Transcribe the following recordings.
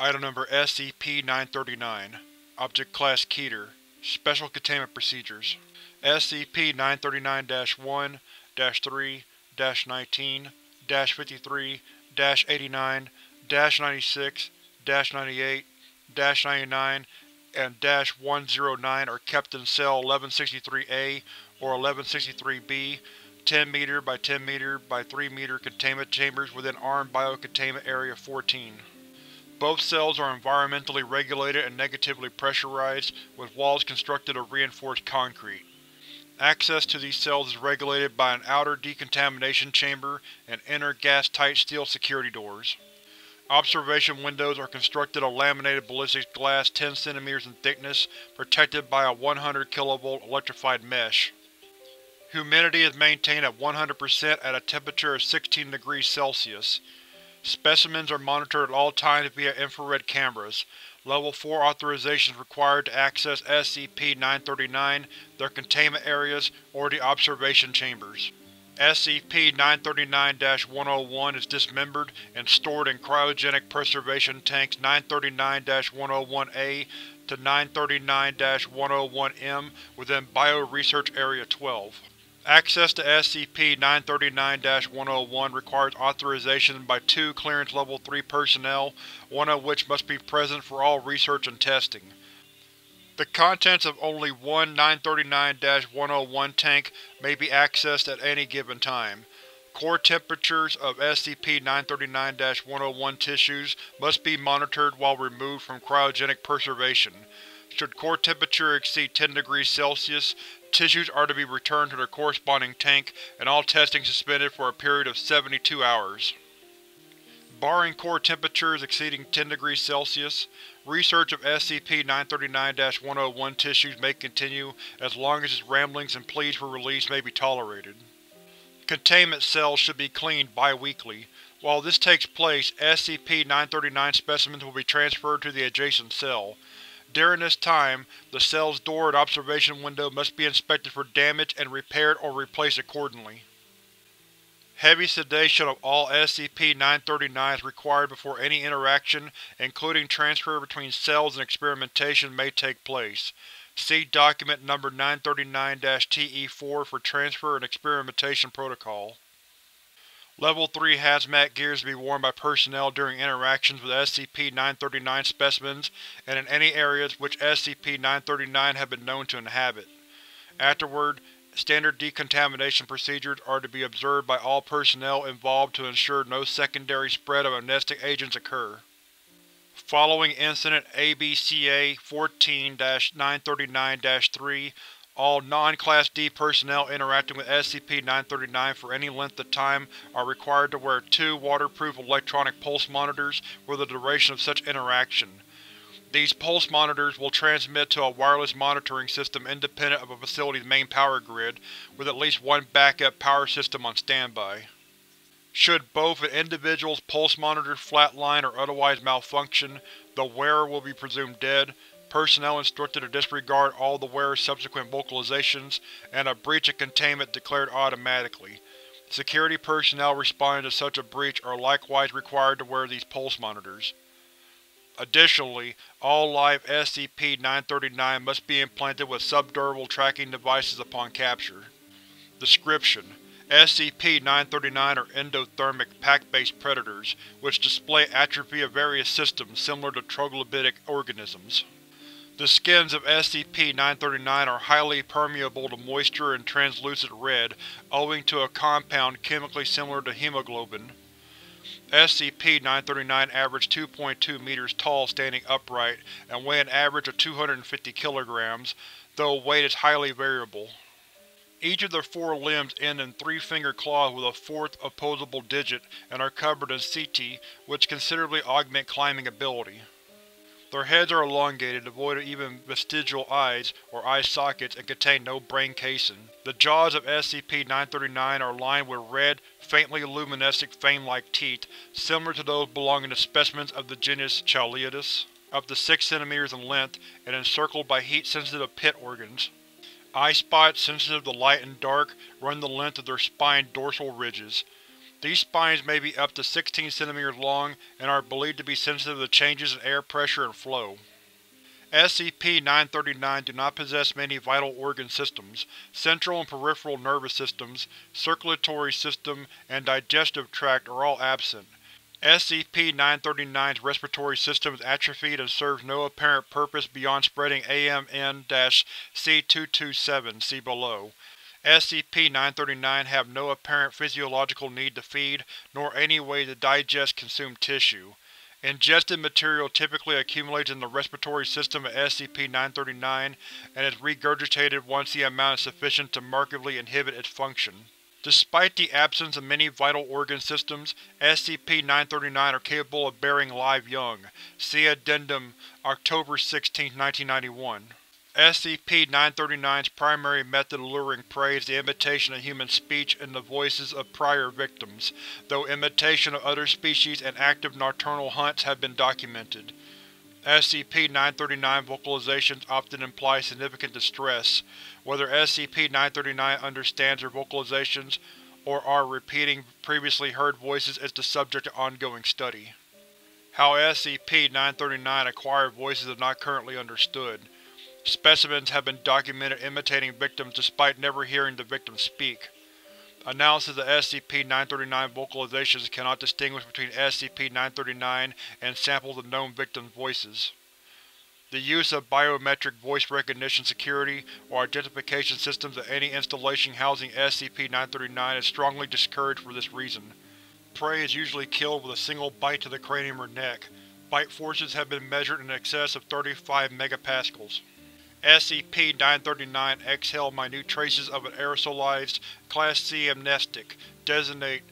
Item Number SCP-939 Object Class Keter Special Containment Procedures SCP-939-1, 3, 19, 53, 89, 96, 98, 99, and 109 are kept in Cell 1163-A or 1163-B, 10 m by 10 m by 3 m containment chambers within Armed Biocontainment Area 14. Both cells are environmentally regulated and negatively pressurized, with walls constructed of reinforced concrete. Access to these cells is regulated by an outer decontamination chamber and inner gas-tight steel security doors. Observation windows are constructed of laminated ballistic glass 10 cm in thickness, protected by a 100 kV electrified mesh. Humidity is maintained at 100% at a temperature of 16 degrees Celsius. Specimens are monitored at all times via infrared cameras. Level 4 authorizations required to access SCP-939, their containment areas, or the observation chambers. SCP-939-101 is dismembered and stored in cryogenic preservation tanks 939-101-A to 939-101-M within Bio-Research Area 12. Access to SCP-939-101 requires authorization by two Clearance Level 3 personnel, one of which must be present for all research and testing. The contents of only one 939-101 tank may be accessed at any given time. Core temperatures of SCP-939-101 tissues must be monitored while removed from cryogenic preservation. Should core temperature exceed 10 degrees Celsius, tissues are to be returned to their corresponding tank and all testing suspended for a period of 72 hours. Barring core temperatures exceeding 10 degrees Celsius, research of SCP-939-101 tissues may continue as long as its ramblings and pleas for release may be tolerated. Containment cells should be cleaned bi-weekly. While this takes place, SCP-939 specimens will be transferred to the adjacent cell. During this time, the cell's door and observation window must be inspected for damage and repaired or replaced accordingly. Heavy sedation of all SCP-939 is required before any interaction, including transfer between cells and experimentation, may take place. See Document Number 939-TE4 for transfer and experimentation protocol. Level 3 Hazmat gear is to be worn by personnel during interactions with SCP-939 specimens and in any areas which SCP-939 have been known to inhabit. Afterward, standard decontamination procedures are to be observed by all personnel involved to ensure no secondary spread of amnestic agents occur. Following Incident ABCA 14-939-3, all non-Class D personnel interacting with SCP-939 for any length of time are required to wear two waterproof electronic pulse monitors for the duration of such interaction. These pulse monitors will transmit to a wireless monitoring system independent of a facility's main power grid, with at least one backup power system on standby. Should both an individual's pulse monitors flatline or otherwise malfunction, the wearer will be presumed dead, personnel instructed to disregard all the wearer's subsequent vocalizations, and a breach of containment declared automatically. Security personnel responding to such a breach are likewise required to wear these pulse monitors. Additionally, all live SCP-939 must be implanted with subdermal tracking devices upon capture. Description: SCP-939 are endothermic, pack-based predators, which display atrophy of various systems similar to troglobitic organisms. The skins of SCP-939 are highly permeable to moisture and translucent red, owing to a compound chemically similar to hemoglobin. SCP-939 average 2.2 meters tall standing upright and weigh an average of 250 kilograms, though weight is highly variable. Each of their four limbs end in three-fingered claws with a fourth opposable digit and are covered in setae, which considerably augment climbing ability. Their heads are elongated, devoid of even vestigial eyes or eye sockets, and contain no brain casing. The jaws of SCP-939 are lined with red, faintly luminescent fang-like teeth, similar to those belonging to specimens of the genus Chauliodus, up to 6 cm in length and encircled by heat-sensitive pit organs. Eye spots sensitive to light and dark run the length of their spine dorsal ridges. These spines may be up to 16 cm long and are believed to be sensitive to changes in air pressure and flow. SCP-939 do not possess many vital organ systems. Central and peripheral nervous systems, circulatory system, and digestive tract are all absent. SCP-939's respiratory system is atrophied and serves no apparent purpose beyond spreading AMN-C227 see below. SCP-939 have no apparent physiological need to feed, nor any way to digest consumed tissue. Ingested material typically accumulates in the respiratory system of SCP-939 and is regurgitated once the amount is sufficient to markedly inhibit its function. Despite the absence of many vital organ systems, SCP-939 are capable of bearing live young. See Addendum October 16, 1991. SCP-939's primary method of luring prey is the imitation of human speech and the voices of prior victims, though imitation of other species and active nocturnal hunts have been documented. SCP-939 vocalizations often imply significant distress. Whether SCP-939 understands their vocalizations or are repeating previously heard voices is the subject of ongoing study. How SCP-939 acquired voices is not currently understood. Specimens have been documented imitating victims despite never hearing the victim speak. Analysis of SCP-939 vocalizations cannot distinguish between SCP-939 and samples of known victims' voices. The use of biometric voice recognition security or identification systems of any installation housing SCP-939 is strongly discouraged for this reason. Prey is usually killed with a single bite to the cranium or neck. Bite forces have been measured in excess of 35 megapascals. SCP-939 exhale minute traces of an aerosolized Class C amnestic, designate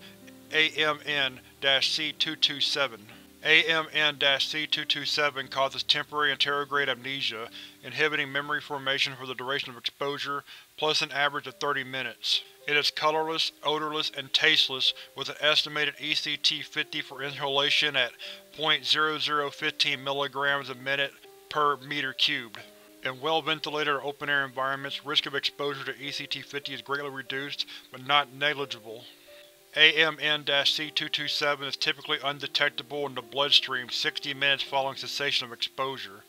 AMN-C227. AMN-C227 causes temporary anterograde amnesia, inhibiting memory formation for the duration of exposure, plus an average of 30 minutes. It is colorless, odorless, and tasteless, with an estimated ECT-50 for inhalation at 0.0015 mg a minute per meter cubed. In well-ventilated or open-air environments, risk of exposure to ECT-50 is greatly reduced, but not negligible. AMN-C227 is typically undetectable in the bloodstream 60 minutes following cessation of exposure.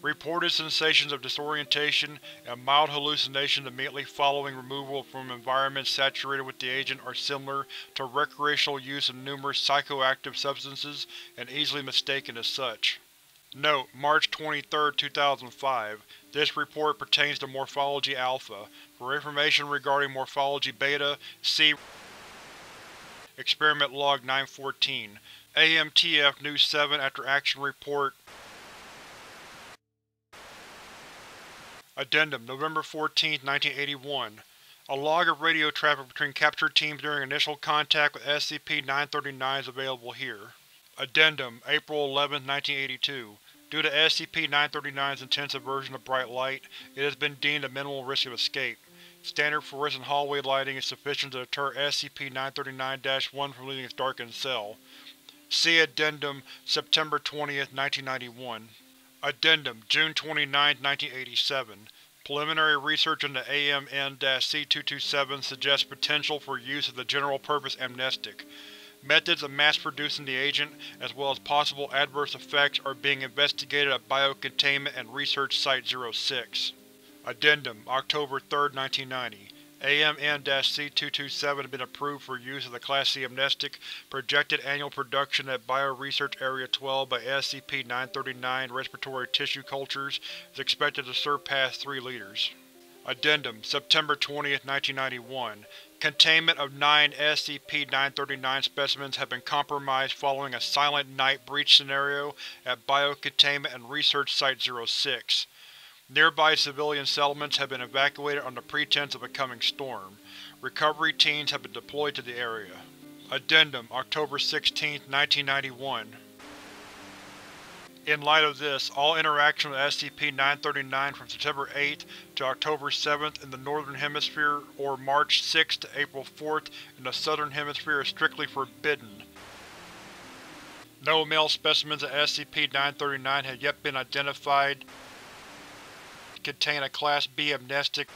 Reported sensations of disorientation and mild hallucinations immediately following removal from environments saturated with the agent are similar to recreational use of numerous psychoactive substances and easily mistaken as such. Note: March 23, 2005. This report pertains to Morphology Alpha. For information regarding Morphology Beta, see Experiment Log 914. AMTF Nu-7 After Action Report Addendum November 14, 1981 A log of radio traffic between captured teams during initial contact with SCP-939 is available here. Addendum April 11, 1982 Due to SCP-939's intense aversion to bright light, it has been deemed a minimal risk of escape. Standard fluorescent hallway lighting is sufficient to deter SCP-939-1 from leaving its darkened cell. See Addendum September 20, 1991. Addendum June 29, 1987. Preliminary research into AMN-C227 suggests potential for use as a general-purpose amnestic. Methods of mass-producing the agent, as well as possible adverse effects, are being investigated at Biocontainment and Research Site-06. Addendum October 3, 1990 AMN-C227 has been approved for use as a Class C amnestic. Projected annual production at Bioresearch Area 12 by SCP-939 respiratory tissue cultures is expected to surpass 3 liters. Addendum September 20, 1991 Containment of nine SCP-939 specimens have been compromised following a Silent Night breach scenario at Biocontainment and Research Site-06. Nearby civilian settlements have been evacuated on the pretense of a coming storm. Recovery teams have been deployed to the area. Addendum October 16, 1991 in light of this, all interaction with SCP-939 from September 8 to October 7 in the Northern Hemisphere or March 6 to April 4 in the Southern Hemisphere is strictly forbidden. No male specimens of SCP-939 have yet been identified contain a Class B amnestic.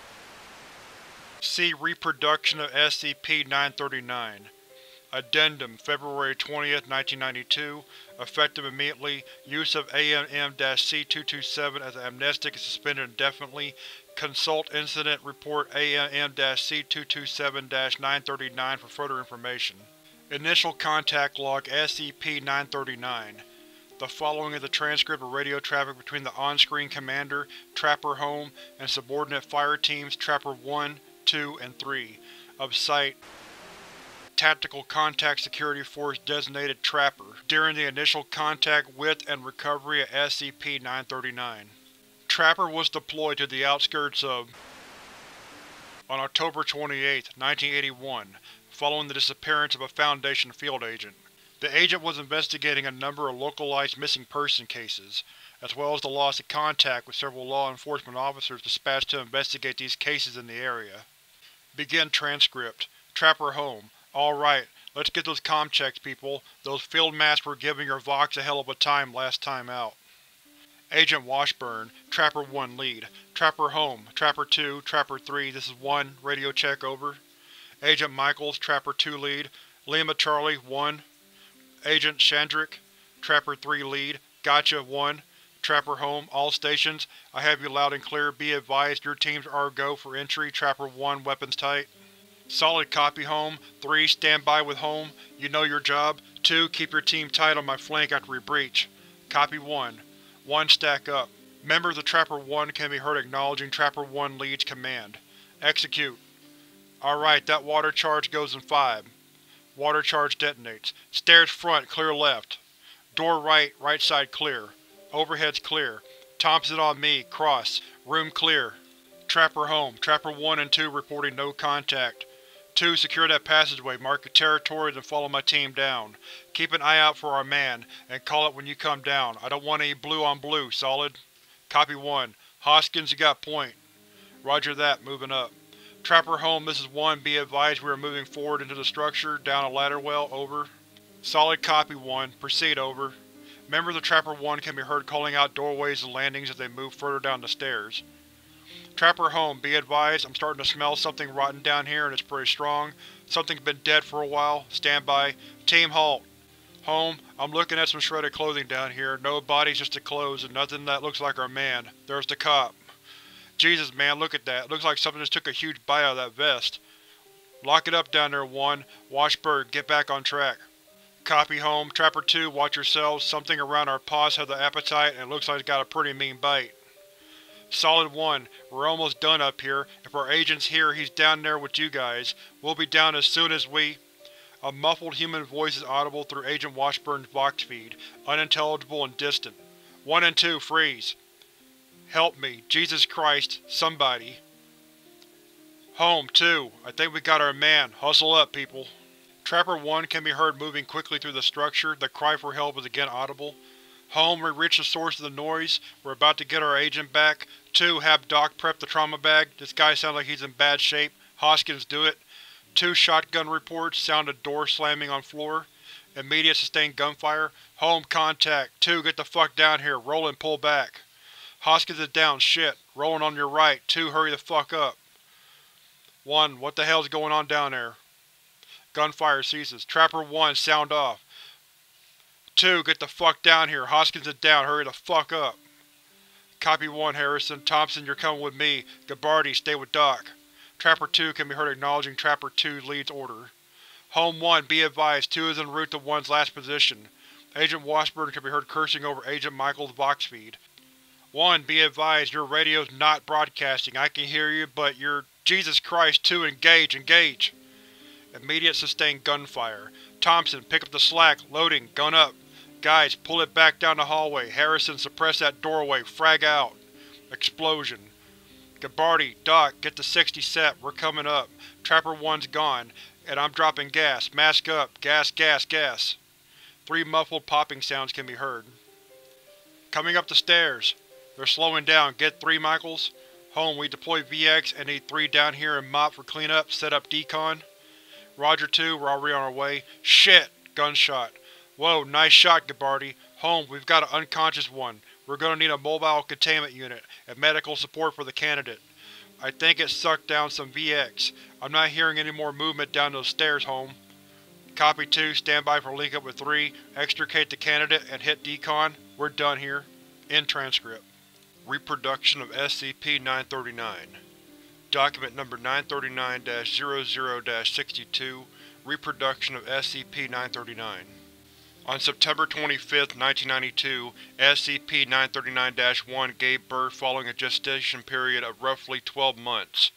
See Reproduction of SCP-939. Addendum February 20, 1992 Effective immediately, use of AMN-C227 as an amnestic is suspended indefinitely. Consult Incident Report AMN-C227-939 for further information. Initial Contact Log SCP-939 The following is a transcript of radio traffic between the on-screen Commander, Trapper Home, and subordinate fire teams Trapper 1, 2, and 3, of Site Tactical Contact Security Force designated Trapper, during the initial contact with and recovery of SCP-939. Trapper was deployed to the outskirts of on October 28, 1981, following the disappearance of a Foundation field agent. The agent was investigating a number of localized missing person cases, as well as the loss of contact with several law enforcement officers dispatched to investigate these cases in the area. Begin transcript. Trapper home. Alright, let's get those com checks, people. Those field masks were giving your Vox a hell of a time last time out. Agent Washburn, Trapper 1 lead. Trapper home. Trapper 2, Trapper 3, this is 1, radio check over. Agent Michaels, Trapper 2 lead. Lima Charlie 1. Agent Shandrick, Trapper 3 lead. Gotcha 1. Trapper home, all stations. I have you loud and clear. Be advised your teams are go for entry. Trapper 1, weapons tight. Solid copy home. 3. Stand by with home. You know your job. 2. Keep your team tight on my flank after we breach. Copy 1. 1. Stack up. Members of Trapper 1 can be heard acknowledging Trapper 1 lead's command. Execute. Alright, that water charge goes in 5. Water charge detonates. Stairs front, clear left. Door right, right side clear. Overhead's clear. Thompson on me, cross. Room clear. Trapper home. Trapper 1 and 2 reporting no contact. 2. Secure that passageway, mark your territories and follow my team down. Keep an eye out for our man, and call it when you come down. I don't want any blue on blue, solid? Copy 1. Hoskins, you got point. Roger that, moving up. Trapper home, this is 1. Be advised we are moving forward into the structure, down a ladder well, over. Solid copy 1. Proceed, over. Members of Trapper 1 can be heard calling out doorways and landings as they move further down the stairs. Trapper home, be advised, I'm starting to smell something rotten down here and it's pretty strong. Something's been dead for a while. Stand by. Team halt. Home, I'm looking at some shredded clothing down here. No bodies, just the clothes, and nothing that looks like our man. There's the cop. Jesus man, look at that. looks like something just took a huge bite out of that vest. Lock it up down there, 1. Washburn, get back on track. Copy home. Trapper 2, watch yourselves. Something around our paws has the appetite and it looks like it's got a pretty mean bite. Solid 1, we're almost done up here. If our agent's here, he's down there with you guys. We'll be down as soon as we… A muffled human voice is audible through Agent Washburn's Vox feed, unintelligible and distant. 1 and 2, freeze. Help me. Jesus Christ. Somebody. Home, 2. I think we got our man. Hustle up, people. Trapper 1 can be heard moving quickly through the structure. The cry for help is again audible. Home, we reached the source of the noise. We're about to get our agent back. 2. Have Doc prep the trauma bag. This guy sounds like he's in bad shape. Hoskins, do it. 2. Shotgun reports. Sound of door slamming on floor. Immediate sustained gunfire. Home, contact. 2. Get the fuck down here. Roll and pull back. Hoskins is down. Shit. Rolling on your right. 2. Hurry the fuck up. 1. What the hell's going on down there? Gunfire ceases. Trapper 1, sound off. 2. Get the fuck down here. Hoskins is down. Hurry the fuck up. Copy 1, Harrison. Thompson, you're coming with me. Gabardi, stay with Doc. Trapper 2 can be heard acknowledging Trapper 2's lead's order. Home 1, be advised, 2 is en route to 1's last position. Agent Washburn can be heard cursing over Agent Michael's Vox feed. 1, be advised, your radio's not broadcasting. I can hear you, but you're… Jesus Christ, 2, engage, engage! Immediate sustained gunfire. Thompson, pick up the slack, loading, gun up. Guys, pull it back down the hallway. Harrison, suppress that doorway. Frag out. Explosion. Gabardi, Doc, get the 60 set. We're coming up. Trapper 1's gone, and I'm dropping gas. Mask up. Gas, gas, gas. Three muffled popping sounds can be heard. Coming up the stairs. They're slowing down. Get 3, Michaels? Home, we deploy VX and need 3 down here and mop for cleanup. Set up decon. Roger 2, we're already on our way. Shit! Gunshot. Whoa, nice shot, Gabardi. Home, we've got an unconscious one. We're gonna need a mobile containment unit, and medical support for the candidate. I think it sucked down some VX. I'm not hearing any more movement down those stairs, Home. Copy 2, stand by for link up with 3, extricate the candidate, and hit decon. We're done here. End transcript. Reproduction of SCP-939 Document Number 939-00-62 Reproduction of SCP-939 On September 25, 1992, SCP-939-1 gave birth following a gestation period of roughly 12 months.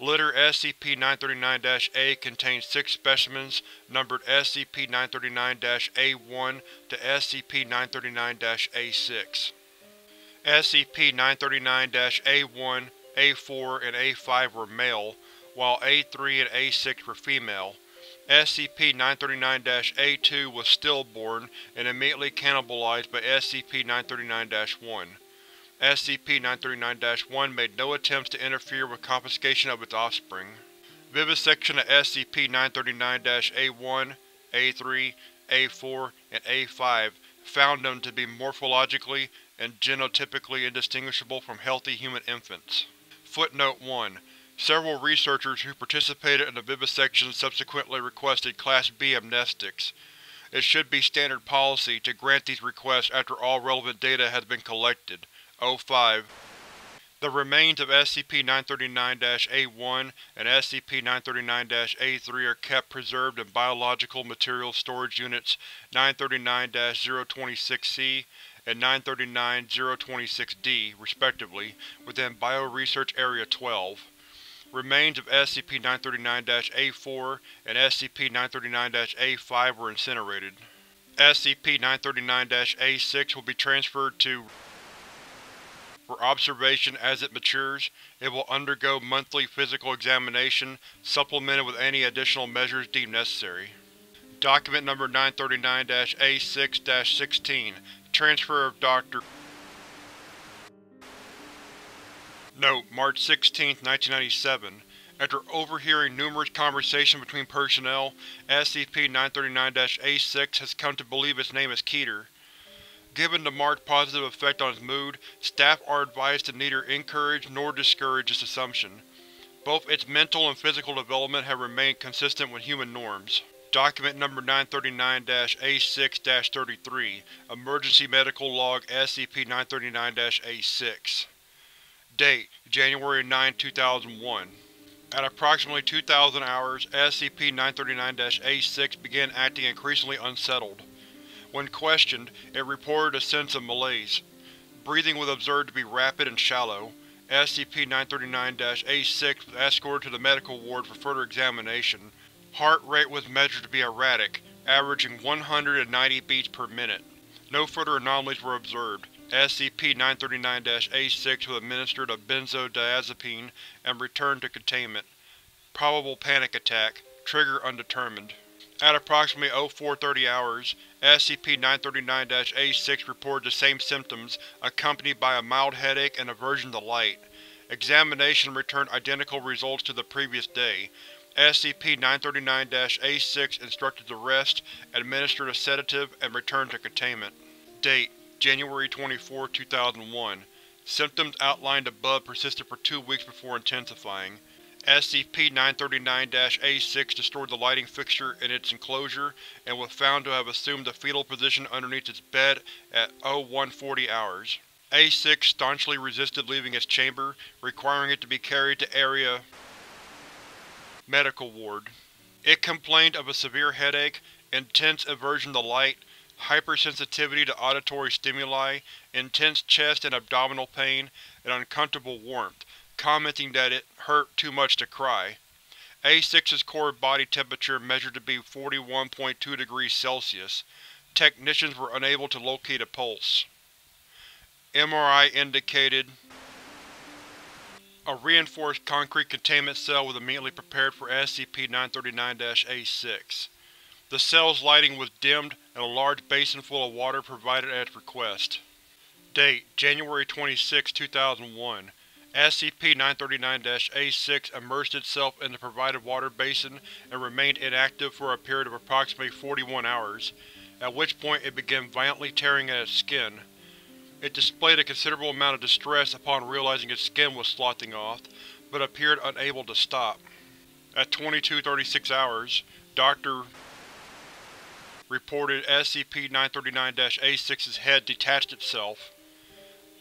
Litter SCP-939-A contains six specimens numbered SCP-939-A1 to SCP-939-A6. SCP-939-A1, A4, and A5 were male, while A3 and A6 were female. SCP-939-A2 was stillborn and immediately cannibalized by SCP-939-1. SCP-939-1 made no attempts to interfere with confiscation of its offspring. Vivisection of SCP-939-A1, A3, A4, and A5 found them to be morphologically and genotypically indistinguishable from healthy human infants. Footnote 1. Several researchers who participated in the vivisection subsequently requested Class B amnestics. It should be standard policy to grant these requests after all relevant data has been collected. 05 The remains of SCP-939-A1 and SCP-939-A3 are kept preserved in Biological Materials Storage Units 939-026-C and 939-026-D, respectively, within Bioresearch Area 12. Remains of SCP-939-A4 and SCP-939-A5 were incinerated. SCP-939-A6 will be transferred to for observation as it matures. It will undergo monthly physical examination, supplemented with any additional measures deemed necessary. Document Number 939-A6-16 Transfer of Dr. Note: March 16, 1997. After overhearing numerous conversations between personnel, SCP-939-A6 has come to believe its name is Keter. Given the marked positive effect on its mood, staff are advised to neither encourage nor discourage this assumption. Both its mental and physical development have remained consistent with human norms. Document Number 939-A6-33 Emergency Medical Log SCP-939-A6 Date: January 9, 2001 At approximately 2000 hours, SCP-939-A6 began acting increasingly unsettled. When questioned, it reported a sense of malaise. Breathing was observed to be rapid and shallow. SCP-939-A6 was escorted to the medical ward for further examination. Heart rate was measured to be erratic, averaging 190 beats per minute. No further anomalies were observed. SCP-939-A6 was administered a benzodiazepine and returned to containment. Probable panic attack. Trigger undetermined. At approximately 0430 hours, SCP-939-A6 reported the same symptoms, accompanied by a mild headache and aversion to light. Examination returned identical results to the previous day. SCP-939-A6 instructed to rest, administered a sedative, and returned to containment. Date: January 24, 2001 Symptoms outlined above persisted for two weeks before intensifying. SCP-939-A6 destroyed the lighting fixture in its enclosure and was found to have assumed the fetal position underneath its bed at 0140 hours. A6 staunchly resisted leaving its chamber, requiring it to be carried to Area Medical Ward. It complained of a severe headache, intense aversion to light, hypersensitivity to auditory stimuli, intense chest and abdominal pain, and uncomfortable warmth, commenting that it hurt too much to cry. A6's core body temperature measured to be 41.2 degrees Celsius. Technicians were unable to locate a pulse. MRI indicated a reinforced concrete containment cell was immediately prepared for SCP-939-A6. The cell's lighting was dimmed and a large basin full of water provided at its request. Date: January 26, 2001 SCP-939-A6 immersed itself in the provided water basin and remained inactive for a period of approximately 41 hours, at which point it began violently tearing at its skin. It displayed a considerable amount of distress upon realizing its skin was sloughing off, but appeared unable to stop. At 2236 hours, Dr. reported SCP-939-A6's head detached itself.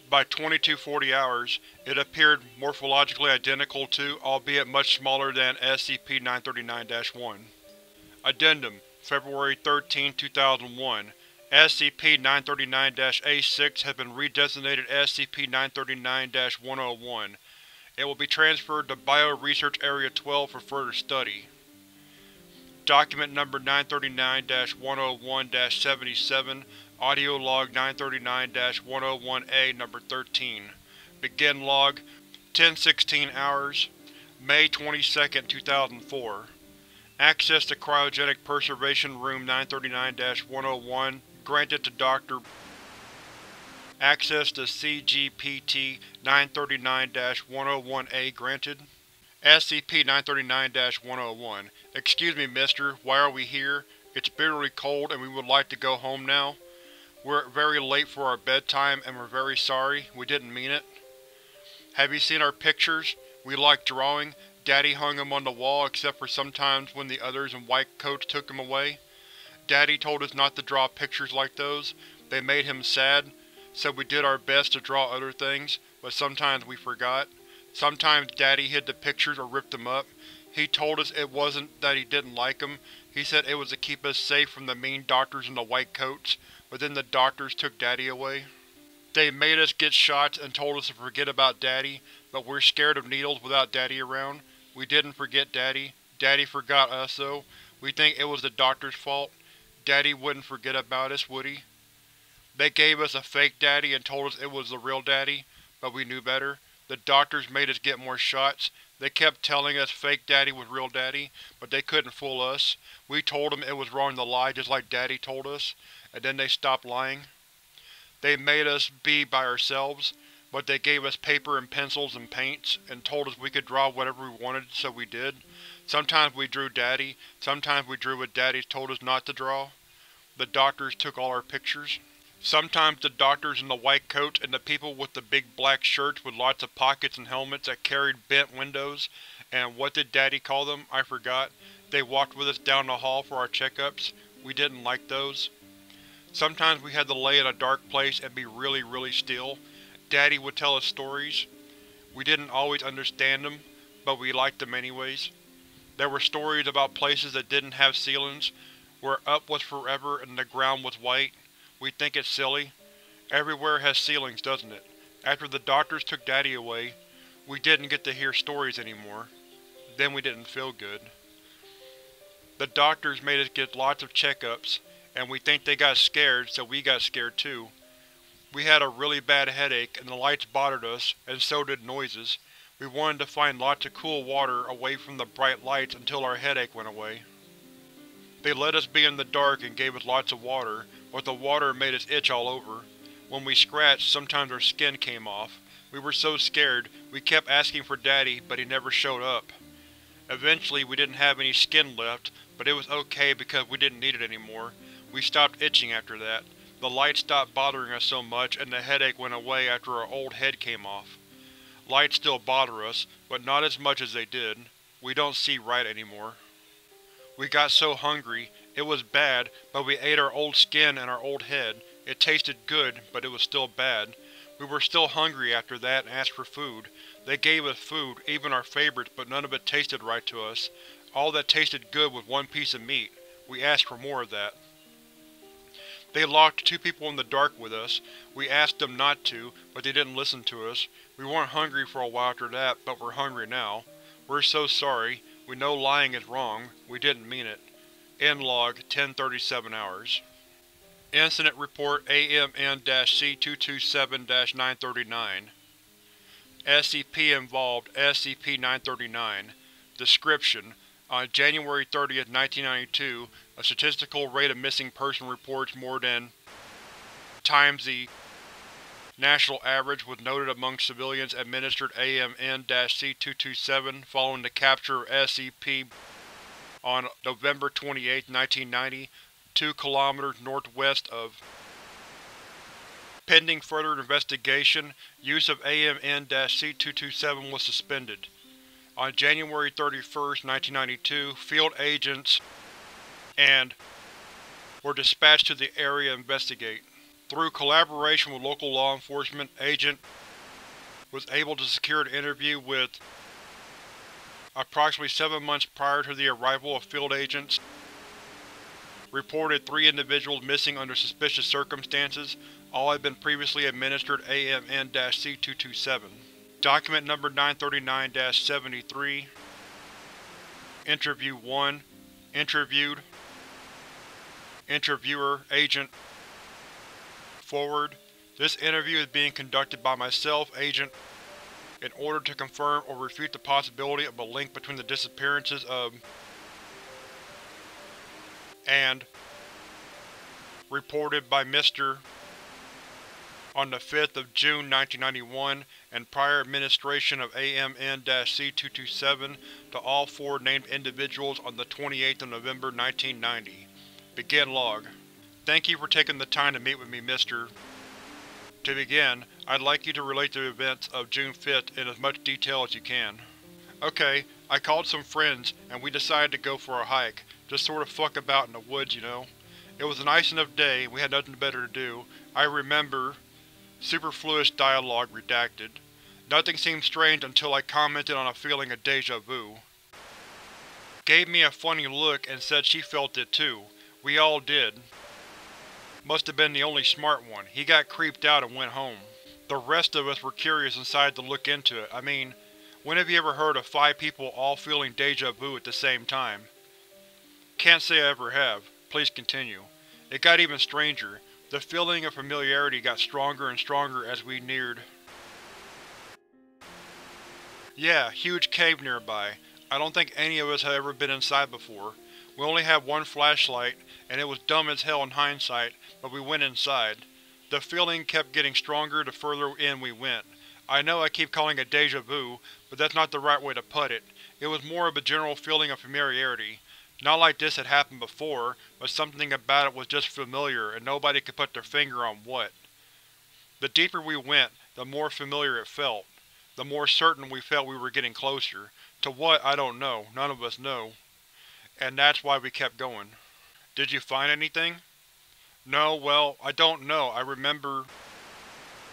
By 2240 hours, it appeared morphologically identical to, albeit much smaller than, SCP-939-1. Addendum February 13, 2001 SCP-939-A6 has been redesignated SCP-939-101. It will be transferred to Bio-Research Area 12 for further study. Document Number 939-101-77 Audio Log 939-101-A Number 13 Begin Log 1016 Hours May 22, 2004 Access to Cryogenic Preservation Room 939-101 granted to Dr. Access to CGPT-939-101-A granted. SCP-939-101 Excuse me, mister, why are we here? It's bitterly cold and we would like to go home now. We're very late for our bedtime and we're very sorry, we didn't mean it. Have you seen our pictures? We like drawing. Daddy hung them on the wall except for sometimes when the others in white coats took them away. Daddy told us not to draw pictures like those. They made him sad, so we did our best to draw other things, but sometimes we forgot. Sometimes Daddy hid the pictures or ripped them up. He told us it wasn't that he didn't like them, he said it was to keep us safe from the mean doctors in the white coats, but then the doctors took Daddy away. They made us get shots and told us to forget about Daddy, but we're scared of needles without Daddy around. We didn't forget Daddy. Daddy forgot us, though. We think it was the doctor's fault. Daddy wouldn't forget about us, would he? They gave us a fake daddy and told us it was the real daddy, but we knew better. The doctors made us get more shots. They kept telling us fake daddy was real daddy, but they couldn't fool us. We told them it was wrong to lie just like daddy told us, and then they stopped lying. They made us be by ourselves, but they gave us paper and pencils and paints, and told us we could draw whatever we wanted, so we did. Sometimes we drew Daddy, sometimes we drew what Daddy told us not to draw. The doctors took all our pictures. Sometimes the doctors in the white coats and the people with the big black shirts with lots of pockets and helmets that carried bent windows, and what did Daddy call them? I forgot. They walked with us down the hall for our checkups. We didn't like those. Sometimes we had to lay in a dark place and be really, really still. Daddy would tell us stories. We didn't always understand them, but we liked them anyways. There were stories about places that didn't have ceilings, where up was forever and the ground was white. We think it's silly. Everywhere has ceilings, doesn't it? After the doctors took Daddy away, we didn't get to hear stories anymore. Then we didn't feel good. The doctors made us get lots of checkups, and we think they got scared, so we got scared too. We had a really bad headache, and the lights bothered us, and so did noises. We wanted to find lots of cool water away from the bright lights until our headache went away. They let us be in the dark and gave us lots of water, but the water made us itch all over. When we scratched, sometimes our skin came off. We were so scared, we kept asking for Daddy, but he never showed up. Eventually we didn't have any skin left, but it was okay because we didn't need it anymore. We stopped itching after that. The light stopped bothering us so much, and the headache went away after our old head came off. Lights still bother us, but not as much as they did. We don't see right anymore. We got so hungry, it was bad, but we ate our old skin and our old head. It tasted good, but it was still bad. We were still hungry after that and asked for food. They gave us food, even our favorites, but none of it tasted right to us. All that tasted good was one piece of meat. We asked for more of that. They locked two people in the dark with us. We asked them not to, but they didn't listen to us. We weren't hungry for a while after that, but we're hungry now. We're so sorry. We know lying is wrong. We didn't mean it. End log 1037 hours. Incident Report AMN-C227-939 SCP involved SCP-939 Description: On January 30, 1992, a statistical rate of missing person reports more than times the national average was noted among civilians administered AMN-C227 following the capture of SCP on November 28, 1990, 2 km northwest of Pending further investigation, use of AMN-C227 was suspended. On January 31, 1992, field agents and were dispatched to the area to investigate. Through collaboration with local law enforcement, Agent was able to secure an interview with approximately seven months prior to the arrival of field agents reported three individuals missing under suspicious circumstances. All had been previously administered AMN-C227. Document number 939-73 Interview 1 Interviewed Interviewer Agent Forward This interview is being conducted by myself, Agent, in order to confirm or refute the possibility of a link between the disappearances of and reported by Mr. on the 5th of June 1991 and prior administration of AMN-C227 to all four named individuals on the 28th of November 1990. Begin log. Thank you for taking the time to meet with me, Mr. To begin, I'd like you to relate the events of June 5th in as much detail as you can. Okay, I called some friends and we decided to go for a hike, just sort of fuck about in the woods, you know. It was a nice enough day, we had nothing better to do. I remember… Superfluous dialogue redacted. Nothing seemed strange until I commented on a feeling of deja vu. Gave me a funny look and said she felt it too. We all did. Must have been the only smart one. He got creeped out and went home. The rest of us were curious and decided to look into it. I mean, when have you ever heard of five people all feeling deja vu at the same time? Can't say I ever have. Please continue. It got even stranger. The feeling of familiarity got stronger and stronger as we neared. Yeah, huge cave nearby. I don't think any of us have ever been inside before. We only had one flashlight, and it was dumb as hell in hindsight, but we went inside. The feeling kept getting stronger the further in we went. I know I keep calling it deja vu, but that's not the right way to put it. It was more of a general feeling of familiarity. Not like this had happened before, but something about it was just familiar and nobody could put their finger on what. The deeper we went, the more familiar it felt. The more certain we felt we were getting closer. To what, I don't know. None of us know. And that's why we kept going. Did you find anything? No, well, I don't know. I remember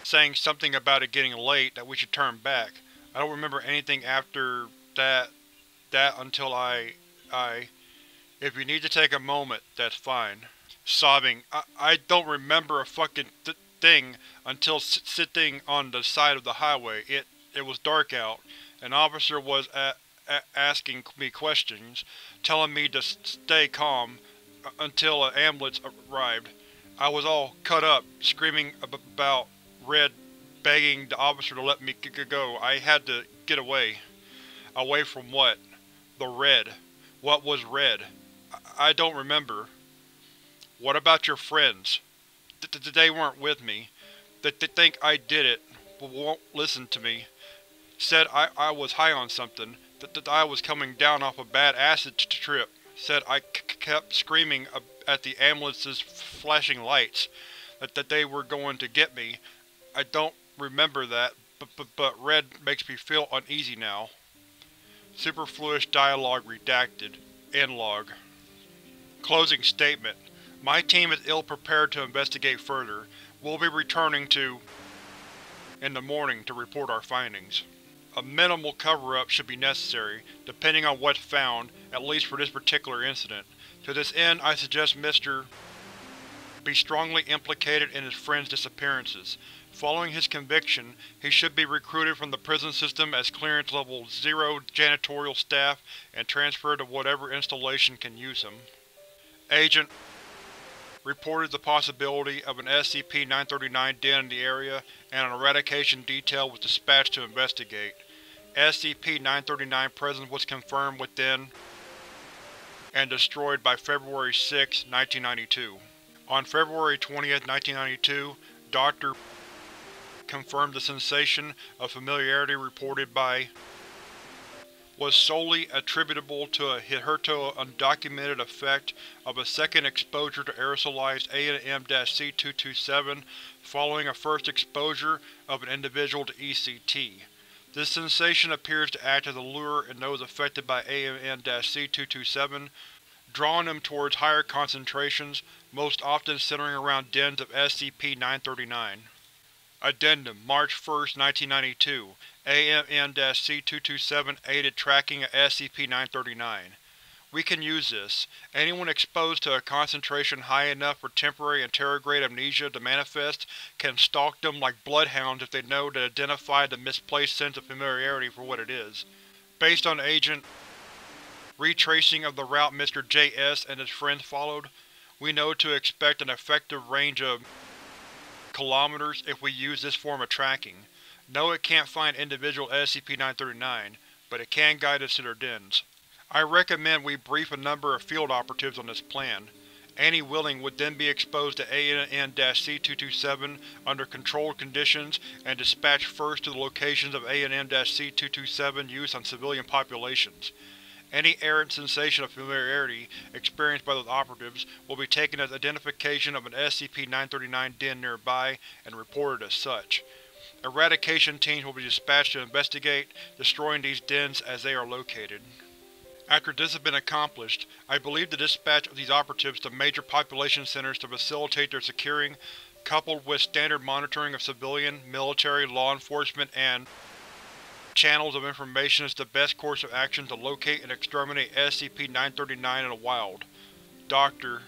saying something about it getting late, that we should turn back. I don't remember anything after that, that until I, I… If you need to take a moment, that's fine. Sobbing, I, I don't remember a fucking th thing until sitting on the side of the highway. It, it was dark out. An officer was asking me questions, telling me to stay calm uh, until an ambulance arrived. I was all cut up, screaming about Red, begging the officer to let me go. I had to get away. Away from what? The Red. What was Red? I don't remember. What about your friends? Th they weren't with me. They, they think I did it, but won't listen to me. Said I, I was high on something, that, that I was coming down off a bad acid trip. Said I kept screaming at the ambulance's flashing lights, that, that they were going to get me. I don't remember that, but, but, but Red makes me feel uneasy now. Superfluous dialogue redacted. End log. Closing statement. My team is ill-prepared to investigate further. We'll be returning to in the morning to report our findings. A minimal cover-up should be necessary, depending on what's found, at least for this particular incident. To this end, I suggest Mr. be strongly implicated in his friend's disappearances. Following his conviction, he should be recruited from the prison system as Clearance Level 0 janitorial staff and transferred to whatever installation can use him. Agent reported the possibility of an SCP-939 den in the area, and an eradication detail was dispatched to investigate. SCP-939 presence was confirmed within and destroyed by February 6, 1992. On February 20, 1992, Dr. confirmed the sensation of familiarity reported by was solely attributable to a hitherto undocumented effect of a second exposure to aerosolized AMN-C227 following a first exposure of an individual to ECT. This sensation appears to act as a lure in those affected by AMN-C227, drawing them towards higher concentrations, most often centering around dens of SCP-939. Addendum March 1, 1992 AMN-C227 aided tracking of SCP-939 We can use this. Anyone exposed to a concentration high enough for temporary anterograde amnesia to manifest can stalk them like bloodhounds if they know to identify the misplaced sense of familiarity for what it is. Based on Agent retracing of the route Mr. J.S. and his friends followed, we know to expect an effective range of kilometers if we use this form of tracking. No, it can't find individual SCP-939, but it can guide us to their dens. I recommend we brief a number of field operatives on this plan. Any willing would then be exposed to AMN-C227 under controlled conditions and dispatched first to the locations of AMN-C227 use on civilian populations. Any errant sensation of familiarity experienced by those operatives will be taken as identification of an SCP-939 den nearby and reported as such. Eradication teams will be dispatched to investigate, destroying these dens as they are located. After this has been accomplished, I believe the dispatch of these operatives to major population centers to facilitate their securing, coupled with standard monitoring of civilian, military, law enforcement, and channels of information is the best course of action to locate and exterminate SCP-939 in the wild. Dr.